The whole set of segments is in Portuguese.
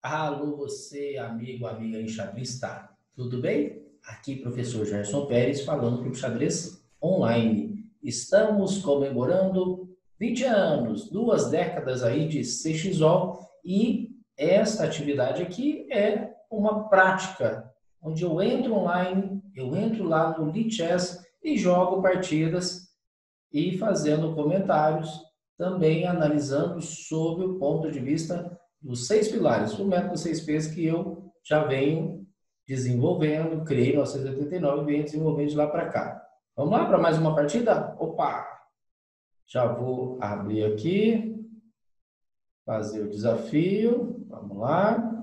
Alô, você, amigo, amiga enxadrista, tudo bem? Aqui, professor Gerson Pérez, falando para o xadrez online. Estamos comemorando 20 anos, duas décadas aí de CXO e esta atividade aqui é uma prática, onde eu entro online, eu entro lá no Lichess e jogo partidas e fazendo comentários, também analisando sob o ponto de vista dos seis pilares, o método 6Ps que eu já venho desenvolvendo, criei em 1989 e venho desenvolvendo de lá para cá. Vamos lá para mais uma partida? Opa! Já vou abrir aqui, fazer o desafio. Vamos lá.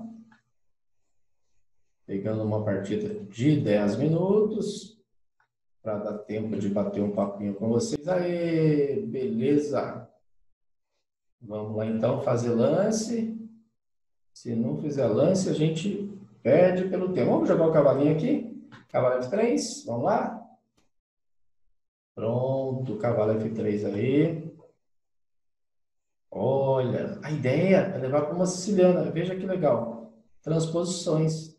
Pegando uma partida de 10 minutos, para dar tempo de bater um papinho com vocês. Aê, beleza! Vamos lá então fazer lance. Se não fizer lance, a gente perde pelo tempo. Vamos jogar o cavalinho aqui? Cavalo F3, vamos lá? Pronto, cavalo F3 aí. Olha, a ideia é levar para uma siciliana. Veja que legal. Transposições.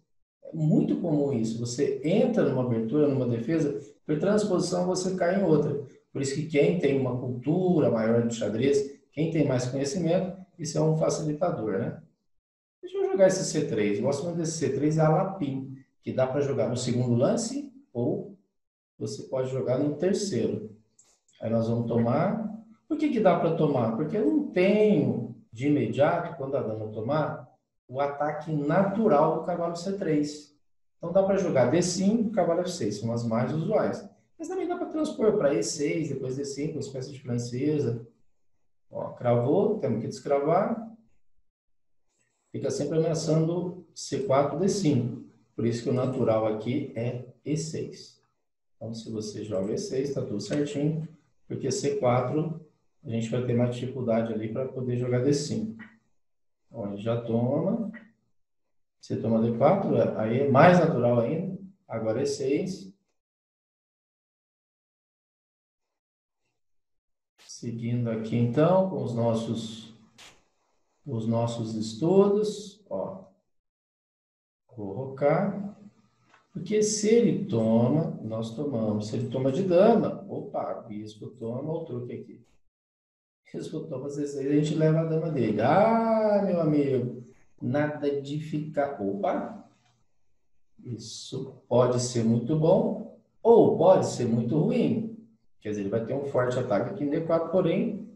Muito comum isso. Você entra numa abertura, numa defesa, por transposição você cai em outra. Por isso que quem tem uma cultura maior de xadrez, quem tem mais conhecimento, isso é um facilitador, né? Deixa eu jogar esse C3. Eu gosto muito desse C3, é a lapim, que dá para jogar no segundo lance ou você pode jogar no terceiro. Aí nós vamos tomar. Por que, que dá para tomar? Porque eu não tenho de imediato, quando a dama tomar, o ataque natural do cavalo C3. Então dá para jogar D5, cavalo F6, são as mais usuais. Mas também dá para transpor para E6, depois D5, uma espécie de francesa. Ó, cravou, temos que descravar. Fica sempre ameaçando C4, D5. Por isso que o natural aqui é E6. Então, se você joga E6, está tudo certinho, porque C4 a gente vai ter mais dificuldade ali para poder jogar D5. Então, já toma. Você toma D4, aí é mais natural ainda. Agora é 6. Seguindo aqui então com os nossos os nossos estudos, ó. Vou rocar. Porque se ele toma, nós tomamos. Se ele toma de dama, opa, bispo toma o truque aqui. Bispo toma 16, a gente leva a dama dele. Ah, meu amigo, nada de ficar. Opa! Isso pode ser muito bom ou pode ser muito ruim. Quer dizer, ele vai ter um forte ataque aqui em D4, porém,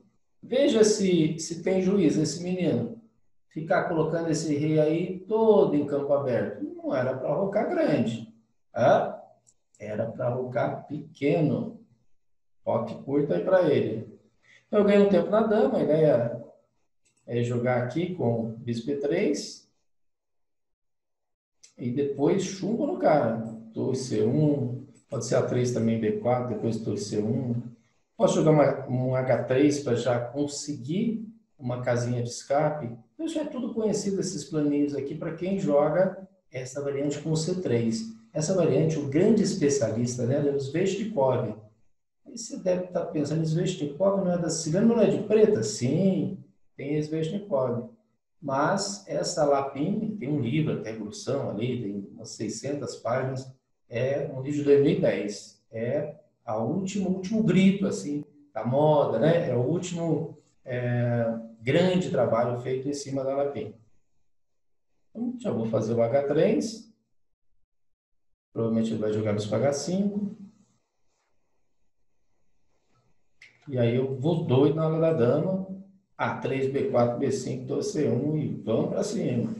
veja se, se tem juiz esse menino. Ficar colocando esse rei aí todo em campo aberto. Não era para rocar grande. Ah, era para rocar pequeno. Pote curto aí para ele. Eu ganhei um tempo na dama. A ideia é jogar aqui com bispo E3 e depois chumbo no cara. Torre C1, pode ser A3 também, B4, depois torre C1. Posso jogar uma, um H3 para já conseguir uma casinha de escape. Então, já é tudo conhecido esses planinhos aqui para quem joga essa variante com C3. Essa variante, o grande especialista dela é o Sveshnikov. Você deve estar pensando, Sveshnikov não é da Siciliana, não é de preta? Sim, tem Sveshnikov. Mas essa Lapin tem um livro, até evolução ali, tem umas 600 páginas, é um livro de 2010. É a último, último grito, assim, da moda, né? É o último é, grande trabalho feito em cima da Lapin. Então, já vou fazer o H3. Provavelmente ele vai jogar no H5. E aí eu vou doido na hora da dama. A3, B4, B5, torre C1 e vamos para cima.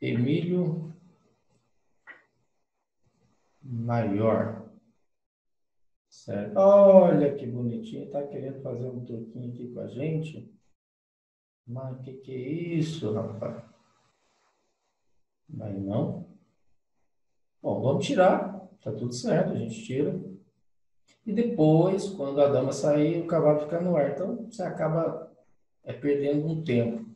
Emílio Maior. Certo. Olha que bonitinho. Está querendo fazer um truquinho aqui com a gente. Mas que, que é isso, rapaz? Mas não. Bom, vamos tirar. Tá tudo certo, a gente tira. E depois, quando a dama sair, o cavalo fica no ar. Então, você acaba é, perdendo um tempo.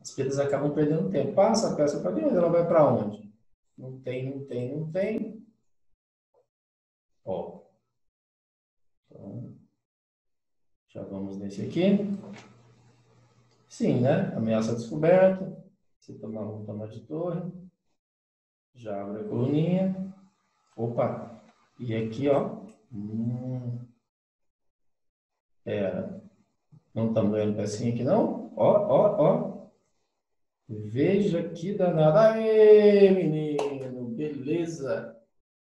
as pedras acabam perdendo tempo. Passa a peça para dentro, ela vai para onde? Não tem, não tem, não tem. Ó. Então, já vamos nesse aqui. Sim, né? Ameaça descoberta. Se tomar, vamos tomar de torre. Já abre a coluninha. Opa! E aqui, ó. Hum, é, não estamos ganhando pecinha aqui, não? Ó, ó, ó. Veja que danada. Aê, menino! Beleza!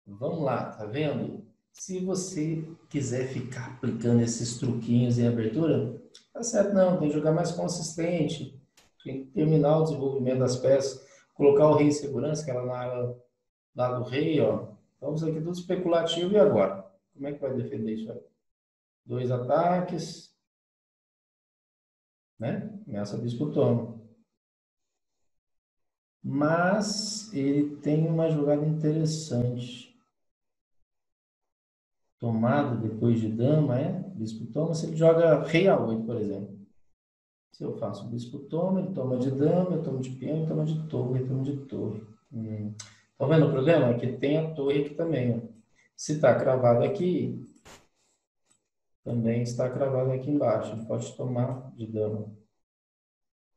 Vamos lá, tá vendo? Se você quiser ficar aplicando esses truquinhos em abertura, tá certo, não, tem que jogar mais consistente, tem que terminar o desenvolvimento das peças, colocar o rei em segurança, que ela na área lá do rei, ó. Então, isso aqui é tudo especulativo, e agora? Como é que vai defender isso aí? Dois ataques, né? Ameaça bispo toma. Mas ele tem uma jogada interessante tomada depois de dama, é? Bispo toma, se ele joga rei A8, por exemplo. Se eu faço bispo toma, ele toma de dama, eu tomo de peão, toma de torre, eu tomo de torre. Hum. Tá vendo o problema? É que tem a torre aqui também. Ó. Se está cravado aqui, também está cravado aqui embaixo. Ele pode tomar de dama.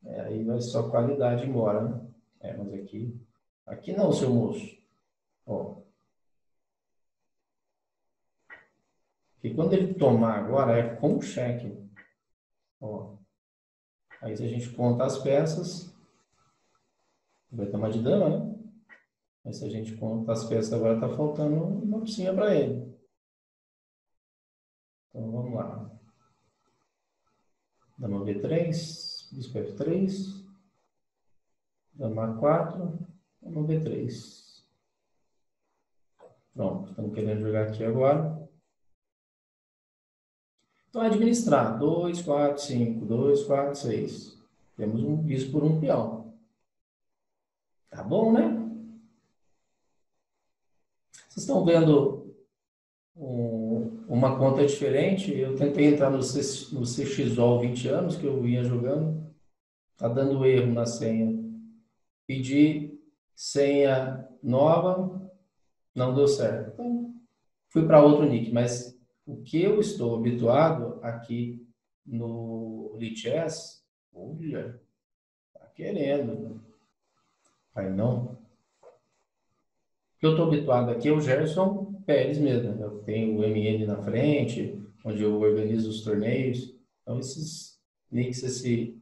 É, aí vai só qualidade embora, né? É, mas aqui... Aqui não, seu moço. Ó, que quando ele tomar agora é com cheque. Ó. Aí se a gente conta as peças, vai tomar de dama, né? Mas se a gente conta as peças agora, tá faltando uma opção para ele. Então vamos lá. Dama B3, bispo F3, dama A4, dama B3. Pronto, estamos querendo jogar aqui agora. Então, administrar 2, 4, 5, 2, 4, 6. Temos um piso por um peão. Tá bom, né? Vocês estão vendo um, uma conta diferente? Eu tentei entrar no, C, no CXOL 20 anos, que eu vinha jogando. Tá dando erro na senha. Pedi senha nova, não deu certo. Então, fui para outro nick, mas o que eu estou habituado aqui no Lichess, olha, tá querendo. Aí não. O que eu estou habituado aqui é o Gerson Pérez mesmo. Né? Eu tenho o MN na frente, onde eu organizo os torneios. Então, esses nicks, esse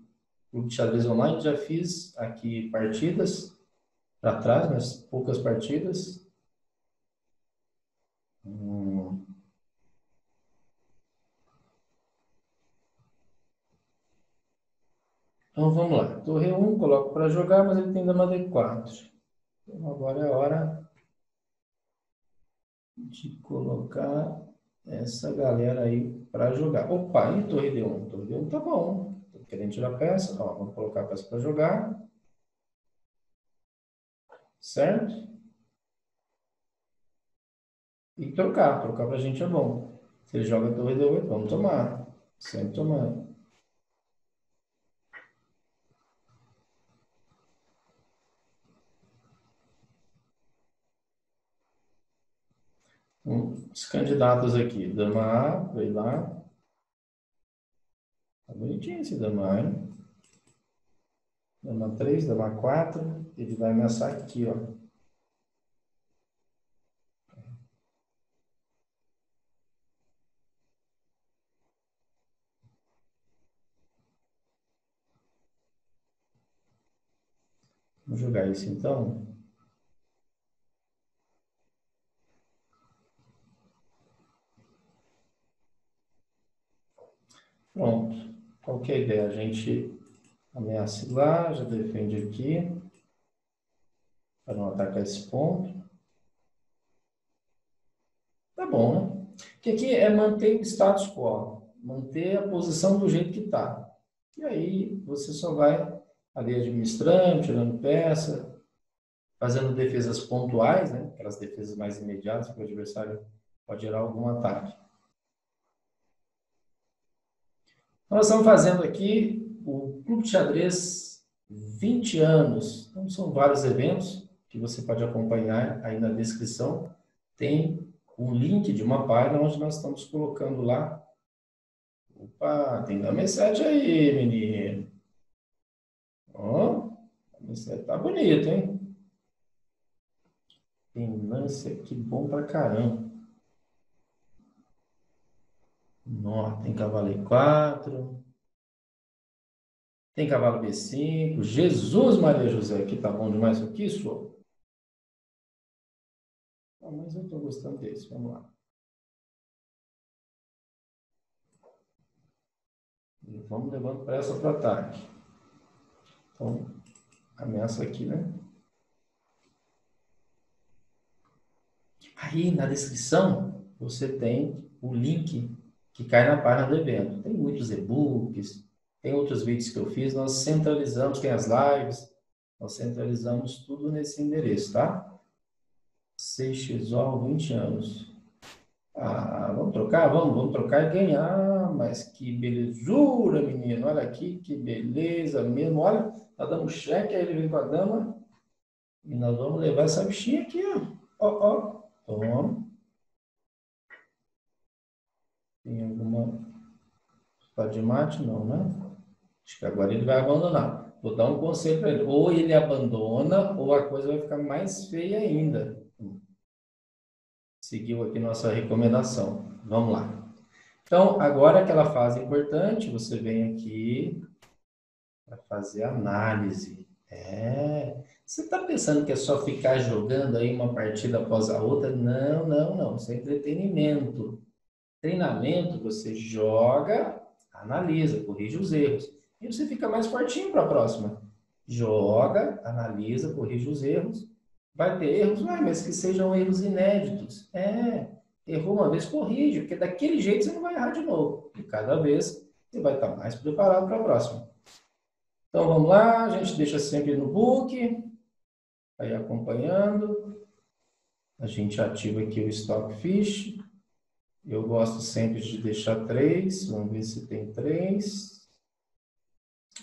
grupo de xadrez online, já fiz aqui partidas para trás, mas poucas partidas. Hum. Então vamos lá. Torre 1, coloco para jogar, mas ele tem dama D4. Então agora é hora de colocar essa galera aí para jogar. Opa, e torre D1? Torre D1 tá bom. Tô querendo tirar peça. Ó, vamos colocar a peça para jogar. Certo? E trocar. Trocar para a gente é bom. Se ele joga torre D8, vamos tomar. Sempre tomando. Os candidatos aqui. Dama A, veio lá. Tá bonitinho esse dama hein? Dama 3, dama 4. Ele vai ameaçar aqui, ó. Vamos jogar isso então. Pronto. Qual que é a ideia? A gente ameaça lá, já defende aqui, para não atacar esse ponto. Tá bom, né? Que aqui é manter o status quo, manter a posição do jeito que está. E aí você só vai ali administrando, tirando peça, fazendo defesas pontuais, né? Aquelas defesas mais imediatas que o adversário pode gerar algum ataque. Nós estamos fazendo aqui o Clube de Xadrez 20 anos. Então, são vários eventos que você pode acompanhar aí na descrição. Tem um link de uma página onde nós estamos colocando lá. Opa, tem da mensagem aí, menino. Ó, a mensagem tá bonito, hein? Tem lance aqui bom pra caramba. Nó, tem cavalo E4. Tem cavalo B5. Jesus Maria José, aqui tá bom demais aqui, senhor? Ah, mas eu estou gostando desse. Vamos lá. Vamos levando pressa para o ataque. Então, ameaça aqui, né? Aí, na descrição, você tem o link que cai na página do evento. Tem muitos e-books, tem outros vídeos que eu fiz, nós centralizamos, tem as lives, nós centralizamos tudo nesse endereço, tá? 6xol 20 anos. Ah, vamos trocar? Vamos, vamos trocar e ganhar. Mas que belezura, menino. Olha aqui, que beleza mesmo. Olha, tá dando cheque, aí ele vem com a dama. E nós vamos levar essa bichinha aqui, ó. Ó, ó. Toma. Tem alguma... Tá de mate? Não, né? Acho que agora ele vai abandonar. Vou dar um conselho para ele. Ou ele abandona, ou a coisa vai ficar mais feia ainda. Seguiu aqui nossa recomendação. Vamos lá. Então, agora aquela fase importante, você vem aqui para fazer análise. É. Você está pensando que é só ficar jogando aí uma partida após a outra? Não, não, não. Isso é entretenimento. Treinamento, você joga, analisa, corrige os erros e você fica mais fortinho para a próxima. Joga, analisa, corrige os erros. Vai ter erros, mas que sejam erros inéditos. É, errou uma vez, corrige, porque daquele jeito você não vai errar de novo. E cada vez você vai estar mais preparado para a próxima. Então vamos lá, a gente deixa sempre no book, aí acompanhando. A gente ativa aqui o Stockfish. Eu gosto sempre de deixar três, vamos ver se tem três.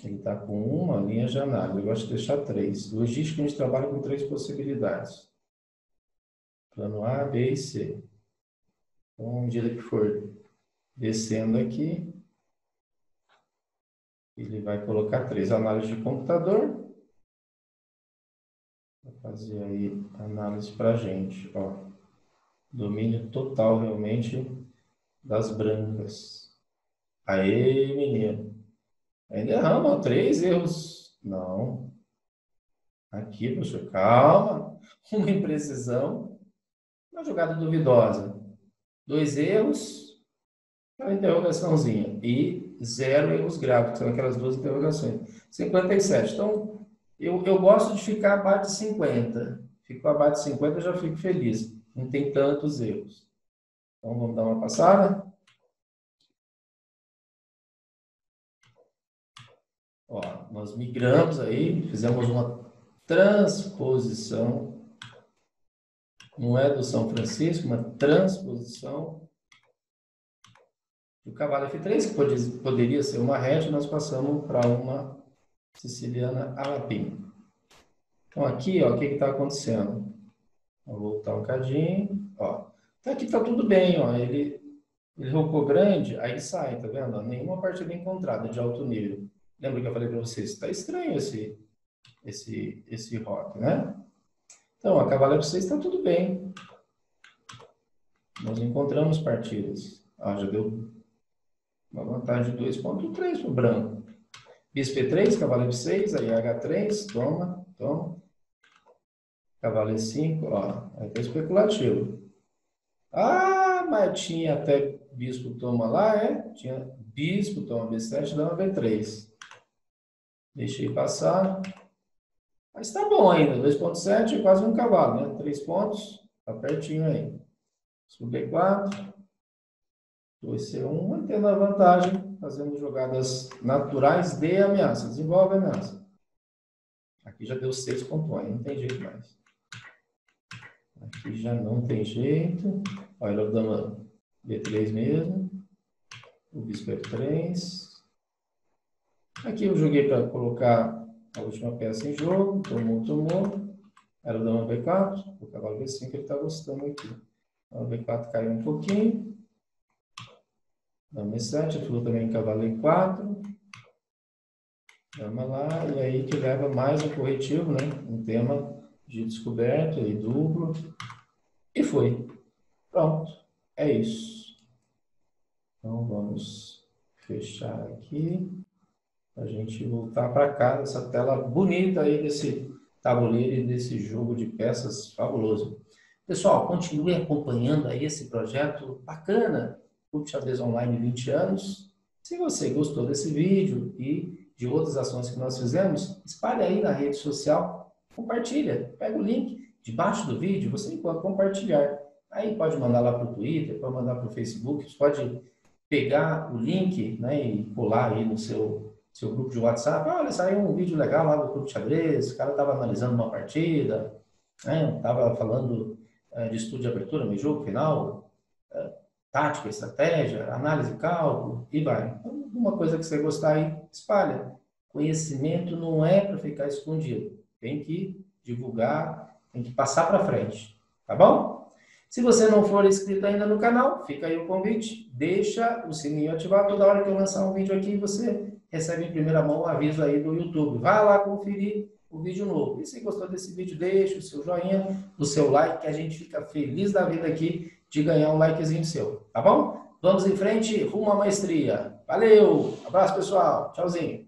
Ele está com uma linha de análise. Eu gosto de deixar três. Logística, a gente trabalha com três possibilidades. Plano A, B e C. Então, à medida que for descendo aqui, ele vai colocar três. Análise de computador. Vou fazer aí análise para gente. Ó. Domínio total, realmente, das brancas. Aê, menino. Ainda erramos, três erros. Não. Aqui, professor, calma. Uma imprecisão. Uma jogada duvidosa. Dois erros. Uma interrogaçãozinha. E zero erros graves, são aquelas duas interrogações. 57. Então, eu, eu gosto de ficar abaixo de 50. Fico abaixo de 50, eu já fico feliz. Não tem tantos erros. Então, vamos dar uma passada. Ó, nós migramos aí, fizemos uma transposição, não é do São Francisco, uma transposição do cavalo F3, que poderia ser uma reta, nós passamos para uma siciliana alapim. Então aqui, ó, o que está acontecendo? Vou voltar um cadinho. Então aqui está tudo bem, ó. Ele, ele rocou grande, aí sai, tá vendo? Nenhuma partida encontrada de alto nível. Lembra que eu falei para vocês? Está estranho esse, esse, esse rock, né? Então, a cavalo F6 está tudo bem. Nós encontramos partidas. Ah, já deu uma vantagem de 2.3 para o branco. Bispo E3, cavalo F6, aí H3, toma, toma. Cavalo E5, ó, aí tá especulativo. Ah, mas tinha até bispo toma lá, é? Tinha bispo toma B7, dama B3. Deixei passar. Mas tá bom ainda. 2.7 é quase um cavalo, né? 3 pontos. Tá pertinho aí. Sub B4. 2C1. Mantendo a vantagem. Fazendo jogadas naturais de ameaça. Desenvolve ameaça. Aqui já deu 6 pontos. Não tem jeito mais. Aqui já não tem jeito. Olha o dama B3 mesmo. O bispo F3. Aqui eu joguei para colocar a última peça em jogo, tomou, tomou. Era o dama B4, o cavalo B5 ele está gostando aqui. O B4 caiu um pouquinho. Dama E7, ele falou também cavalo E4. Dama lá, e aí que leva mais um corretivo, né? Um tema de descoberta e duplo. E foi. Pronto. É isso. Então vamos fechar aqui. A gente voltar para cá, essa tela bonita aí desse tabuleiro e desse jogo de peças fabuloso. Pessoal, continue acompanhando aí esse projeto bacana, Clube Xadrez Online 20 anos. Se você gostou desse vídeo e de outras ações que nós fizemos, espalhe aí na rede social, compartilha, pega o link debaixo do vídeo, você pode compartilhar. Aí pode mandar lá para o Twitter, pode mandar para o Facebook, você pode pegar o link né, e pular aí no seu, seu grupo de WhatsApp. Olha, saiu um vídeo legal lá do Clube Xadrez, o cara estava analisando uma partida, estava né, falando é, de estudo de abertura no jogo final, é, tática, estratégia, análise de cálculo, e vai. Então, uma coisa que você gostar aí, espalha. Conhecimento não é para ficar escondido. Tem que divulgar, tem que passar para frente. Tá bom? Se você não for inscrito ainda no canal, fica aí o convite. Deixa o sininho ativado toda hora que eu lançar um vídeo aqui, você recebe em primeira mão o aviso aí do YouTube. Vai lá conferir o vídeo novo. E se gostou desse vídeo, deixa o seu joinha, o seu like, que a gente fica feliz da vida aqui de ganhar um likezinho seu, tá bom? Vamos em frente, rumo à maestria. Valeu, abraço pessoal, tchauzinho.